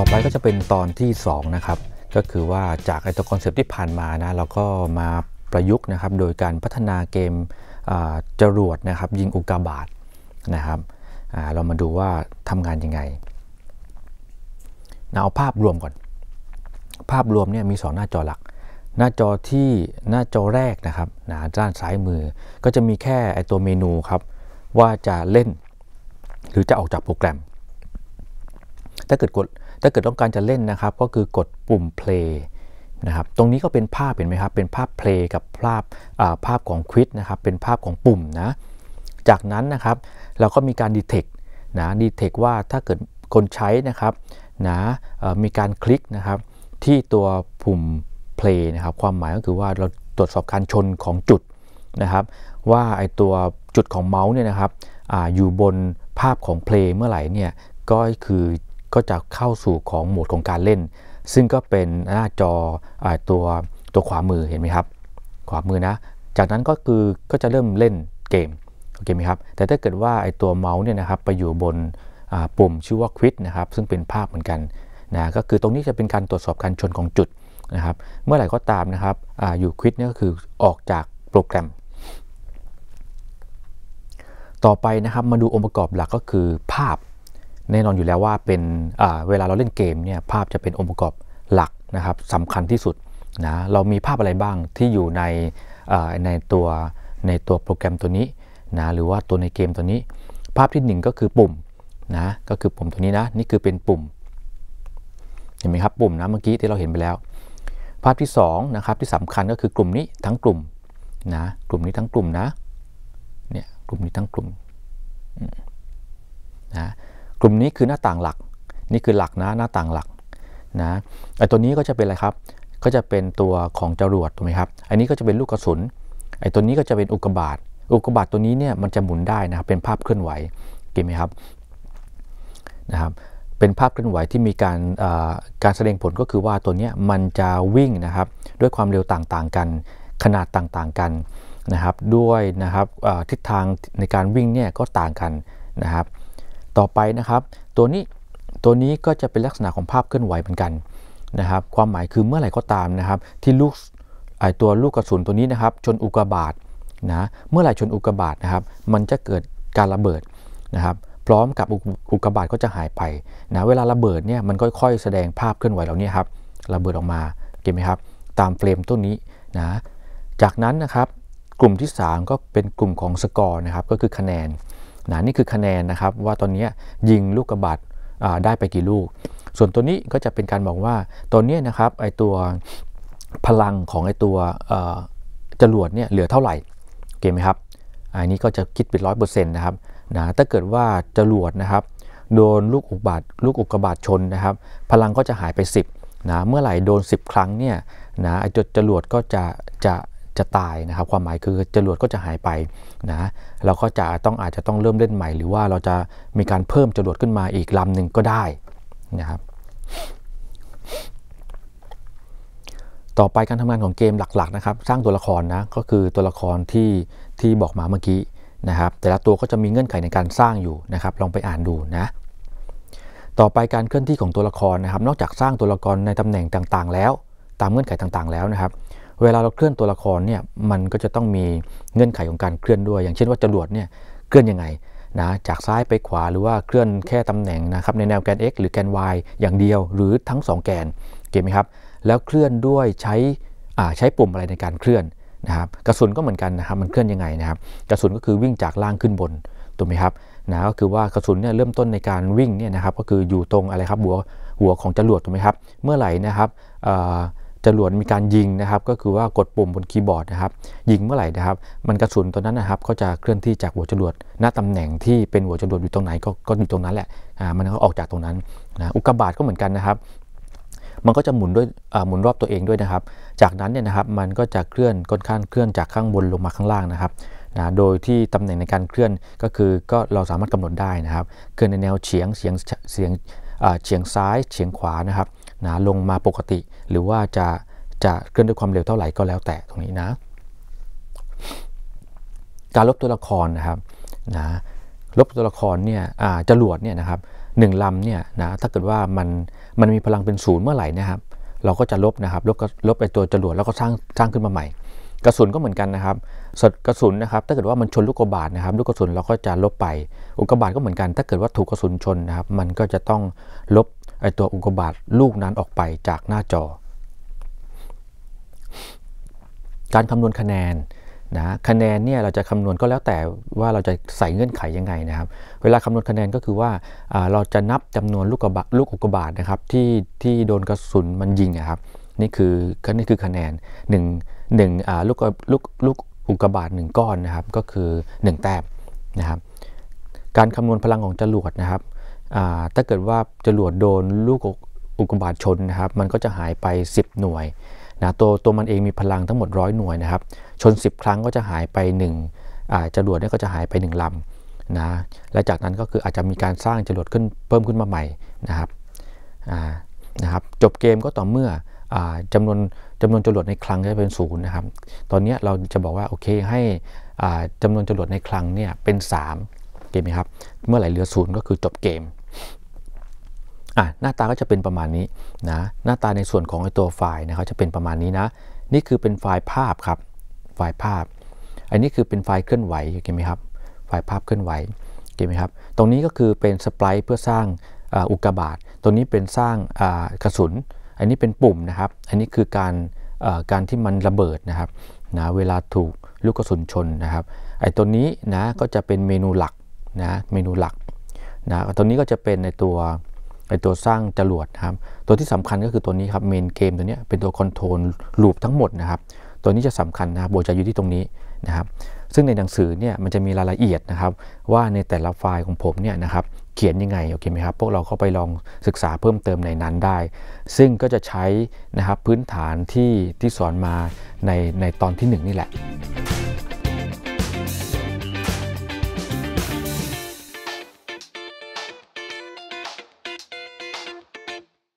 ต่อไปก็จะเป็นตอนที่2นะครับก็คือว่าจากไอตัวคอนเซปต์ที่ผ่านมานะเราก็มาประยุกต์นะครับโดยการพัฒนาเกมจรวดนะครับยิงอุกกาบาตนะครับเรามาดูว่าทำงานยังไงนะเอาภาพรวมก่อน ภาพรวมเนี่ยมี 2 หน้าจอหลัก หน้าจอที่หน้าจอแรกนะครับนะด้านซ้ายมือก็จะมีแค่ไอตัวเมนูครับว่าจะเล่น หรือจะออกจากโปรแกรม ถ้าเกิดกด ถ้าเกิดต้องการจะเล่นนะครับ ก็คือกดปุ่ม play นะครับ ตรงนี้ก็เป็นภาพเห็นไหมครับ เป็นภาพ play กับภาพภาพของควิดนะครับ เป็นภาพของปุ่มนะ จากนั้นนะครับ เราก็มีการ detect นะ detect ว่าถ้าเกิดคนใช้นะครับนะมีการคลิกนะครับที่ตัวปุ่ม play นะครับ ความหมายก็คือว่าเราตรวจสอบการชนของจุดนะครับ ว่าไอตัวจุดของเมาส์เนี่ยนะครับออยู่บนภาพของ play เมื่อไหร่เนี่ยก็คือ ก็จะเข้าสู่ของโหมดของการเล่น ซึ่งก็เป็นหน้าจออตัวตัวขวามือเห็นไหมครับ ขวามือนะ จากนั้นก็คือก็จะเริ่มเล่นเกมโอเคไหมครับแต่ถ้าเกิดว่าไอตัวเมาส์เนี่ยนะครับไปอยู่บนปุ่มชื่อว่าควิดนะครับซึ่งเป็นภาพเหมือนกันนะก็คือตรงนี้จะเป็นการตรวจสอบการชนของจุดนะครับเมื่อไหร่ก็ตามนะครับออยู่ควิดนี่ก็คือออกจากโปรแกรม ต่อไปนะครับมาดูองค์ประกอบหลักก็คือภาพ แน่นอนอยู่แล้วว่าเป็นเวลาเราเล่นเกมเนี่ยภาพจะเป็นองค์ประกอบหลักนะครับสำคัญที่สุดนะเรามีภาพอะไรบ้างที่อยู่ในในตัวในตัวโปรแกรมตัวนี้นะหรือว่าตัวในเกมตัวนี้ ภาพที่ 1 ก็คือปุ่มนะก็คือปุ่มตัวนี้นะนี่คือเป็นปุ่มเห็นไหมครับปุ่มนะเมื่อกี้ที่เราเห็นไปแล้ว ภาพที่2นะครับที่สำคัญก็คือกลุ่มนี้ทั้งกลุ่มนะกลุ่มนี้ทั้งกลุ่มนะเนี่ยกลุ่มนี้ทั้งกลุ่มนะ กลุ่มนี้คือหน้าต่างหลัก นี่คือหลักนะหน้าต่างหลักนะไอตัวนี้ก็จะเป็นอะไรครับ ก็จะเป็นตัวของจรวดถูกไหมครับ อันนี้ก็จะเป็นลูกกระสุน ไอตัวนี้ก็จะเป็นอุกกาบาต อุกกาบาตตัวนี้เนี่ยมันจะหมุนได้นะครับ เป็นภาพเคลื่อนไหวเก็นไหมครับนะครับ เป็นภาพเคลื่อนไหวที่มีการการแสดงผลก็คือว่าตัวนี้มันจะวิ่งนะครับด้วยความเร็วต่างๆ กันขนาดต่างๆกันนะครับ ด้วยนะครับทิศทางในการวิ่งเนี่ยก็ต่างกันนะครับ ต่อไปนะครับ ตัวนี้ตัวนี้ก็จะเป็นลักษณะของภาพเคลื่อนไหวเหมือนกันนะครับ ความหมายคือเมื่อไหร่ก็ตามนะครับ ที่ลูกไอตัวลูกกระสุนตัวนี้นะครับ ชนอุกกาบาตนะเมื่อไหร่ชนอุกกาบาตนะครับ มันจะเกิดการระเบิดนะครับ พร้อมกับอุกกาบาตก็จะหายไปนะเวลาระเบิดเนี่ยมันค่อยๆ แสดงภาพเคลื่อนไหวเหล่านี้ครับระเบิดออกมาเห็นไหมครับ ตามเฟรมต้นนี้นะจากนั้นนะครับกลุ่มที่ 3 ก็เป็นกลุ่มของสกอร์นะครับก็คือคะแนน นะนี่คือคะแนนนะครับว่าตอนนี้ยิงลูกกระบาดได้ไปกี่ลูก ส่วนตัวนี้ก็จะเป็นการบอกว่าตัวนี้นะครับไอตัวพลังของไอตัวจรวดเนี่ยเหลือเท่าไหร่เก็ตไหมครับอันนี้ก็จะคิดเป็นร้อยเปอร์เซ็นต์นะครับนะถ้าเกิดว่าจรวดนะครับโดนลูกอุกบาทลูกอุกกาบาตชนนะครับ พลังก็จะหายไป 10นะเมื่อไหร่โดน 10 ครั้งเนี่ยนะไอจรวดก็จะจะ จะตายนะครับ ความหมายคือจรวดก็จะหายไปนะเราก็จะต้องอาจจะต้องเริ่มเล่นใหม่ หรือว่าเราจะมีการเพิ่มจรวดขึ้นมาอีกลำหนึ่งก็ได้นะครับต่อไปการทำงานของเกมหลักๆนะครับสร้างตัวละครนะก็คือตัวละครที่ที่บอกมาเมื่อกี้นะครับ แต่ละตัวก็จะมีเงื่อนไขในการสร้างอยู่นะครับ ลองไปอ่านดูนะต่อไปการเคลื่อนที่ของตัวละครนะครับ นอกจากสร้างตัวละครในตำแหน่งต่างๆ แล้ว ตามเงื่อนไขต่างๆ แล้วนะครับ เวลาเราเคลื่อนตัวละครเนี่ยมันก็จะต้องมีเงื่อนไขของการเคลื่อนด้วย อย่างเช่นว่าจรวดเนี่ยเคลื่อนยังไงนะจากซ้ายไปขวาหรือว่าเคลื่อนแค่ตำแหน่งนะครับในแนวแกน x หรือแกน y อย่างเดียวหรือทั้ง 2 แกนเก็ตไหมครับ แล้วเคลื่อนด้วยใช้ใช้ปุ่มอะไรในการเคลื่อนนะครับกระสุนก็เหมือนกันนะครับมันเคลื่อนยังไงนะครับกระสุนก็คือวิ่งจากล่างขึ้นบนถูกไหมครับนะก็คือว่ากระสุนเนี่ยเริ่มต้นในการวิ่งเนี่ยนะครับก็คืออยู่ตรงอะไรครับหัวหัวของจรวดถูกไหมครับเมื่อไหร่นะครับ จรวดมีการยิงนะครับ ก็คือว่ากดปุ่มบนคีย์บอร์ดนะครับ ยิงเมื่อไหร่นะครับ มันกระสุนตัวนั้นนะครับก็จะเคลื่อนที่จากหัวจรวดหน้าตำแหน่งที่เป็นหัวจรวดอยู่ตรงไหนก็ก็อยู่ตรงนั้นแหละอ่ามันก็ออกจากตรงนั้นนะอุกกาบาตก็เหมือนกันนะครับ มันก็จะหมุนด้วยหมุนรอบตัวเองด้วยนะครับ จากนั้นเนี่ยนะครับมันก็จะเคลื่อนค่อนข้างเคลื่อนจากข้างบนลงมาข้างล่างนะครับนะโดยที่ตำแหน่งในการเคลื่อนก็คือก็เราสามารถกำหนดได้นะครับ เคลื่อนในแนวเฉียงเฉียงเฉียง เฉียงซ้ายเฉียงขวานะครับนะลงมาปกติ หรือว่าจะจะเคลื่อนด้วยความเร็วเท่าไหร่ก็แล้วแต่ตรงนี้นะ การลบตัวละครนะครับนะลบตัวละครเนี่ยจรวดเนี่ยนะครับหนึ่งลำเนี่ยนะถ้าเกิดว่ามันมันมีพลังเป็นศูนย์เมื่อไหร่นะครับ เราก็จะลบนะครับลบลบไอตัวจรวดแล้วก็สร้างสร้างขึ้นมาใหม่ กระสุนก็เหมือนกันนะครับสดกระสุนนะครับ ถ้าเกิดว่ามันชนลูกกระบาดนะครับ ลูกกระสุนเราก็จะลบไป อุกกาบาตก็เหมือนกัน ถ้าเกิดว่าถูกกระสุนชนนะครับ มันก็จะต้องลบไอตัวอุกกาบาตลูกนั้นออกไปจากหน้าจอ การคำนวณคะแนนนะคะแนนเนี่ยเราจะคำนวณก็แล้วแต่ว่าเราจะใส่เงื่อนไขยังไงนะครับ เวลาคำนวณคะแนนก็คือว่าเราจะนับจำนวนลูกกระบาลูกอุกกาบาตนะครับที่ที่โดนกระสุนมันยิงนะครับ นี่คือนี่คือคะแนน1 1ลูกลูกลูก อุกกาบาต1ก้อนนะครับก็คือ 1 แต้มนะครับการคำนวณพลังของจรวดนะครับถ้าเกิดว่าจรวดโดนลูกอุกกาบาตชนนะครับมันก็จะหายไป 10 หน่วยนะตัวตัวมันเองมีพลังทั้งหมดร้อยหน่วยนะครับชน 10 ครั้งก็จะหายไป1จรวดเนี่ยก็จะหายไป 1ลำนะและจากนั้นก็คืออาจจะมีการสร้างจรวดขึ้นเพิ่มขึ้นมาใหม่นะครับนะครับจบเกมก็ต่อเมื่อ จำนวนจำนวนจรวดในคลังจะเป็นศูนย์นะครับ ตอนนี้เราจะบอกว่าโอเคให้จำนวนจรวดในคลังเนี่ยเป็น 3 เกมไหมครับ เมื่อไหร่เหลือศูนย์ก็คือจบเกมอะหน้าตาก็จะเป็นประมาณนี้นะหน้าตาในส่วนของไอตัวไฟล์นะครับจะเป็นประมาณนี้นะ นี่คือเป็นไฟล์ภาพครับไฟล์ภาพ อันนี้คือเป็นไฟล์เคลื่อนไหวเห็นไหมครับไฟล์ภาพเคลื่อนไหวเห็นไหมครับตรงนี้ก็คือเป็น sprite เพื่อสร้างอุกกาบาตตรงนี้เป็นสร้างกระสุน อันนี้เป็นปุ่มนะครับ อันนี้คือการการที่มันระเบิดนะครับนะเวลาถูกลูกกระสุนชนนะครับ ไอ้ตัวนี้นะก็จะเป็นเมนูหลักนะเมนูหลักนะตัวนี้ก็จะเป็นในตัวไอตัวสร้างจรวดนะครับ ตัวที่สำคัญก็คือตัวนี้ครับเมนเกมตัวนี้เป็นตัวคอนโทรลลูปทั้งหมดนะครับ ตัวนี้จะสำคัญนะครับโบจะอยู่ที่ตรงนี้นะครับ ซึ่งในหนังสือเนี่ยมันจะมีรายละเอียดนะครับ ว่าในแต่ละไฟล์ของผมเนี่ยนะครับ เขียนยังไงโอเคไหมครับพวกเราเข้าไปลองศึกษาเพิ่มเติมในนั้นได้ ซึ่งก็จะใช้นะครับพื้นฐานที่ที่สอนมาในในตอนที่ 1 นี่แหละ